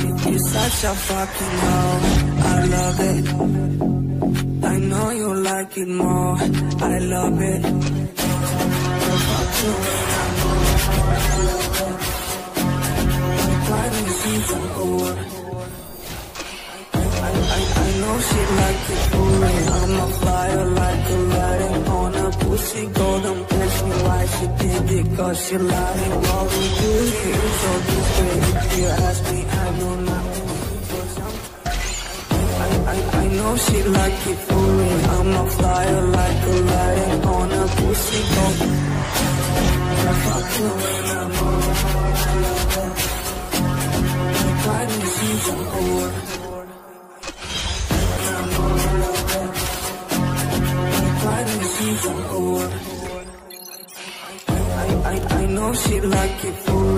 You're such a fucking hoe. I love it. I know you like it more. I love it. I, I, I know she like it for. I'm a flyer like a lighting on a pussy golden push me why she did it cause she lying while know she like it for me. I'm a flyer like a lighting on a pussy golden. Fuck you when I'm on. Why do you the whore? Why do you the whore? I, I, I know she like it for me. A.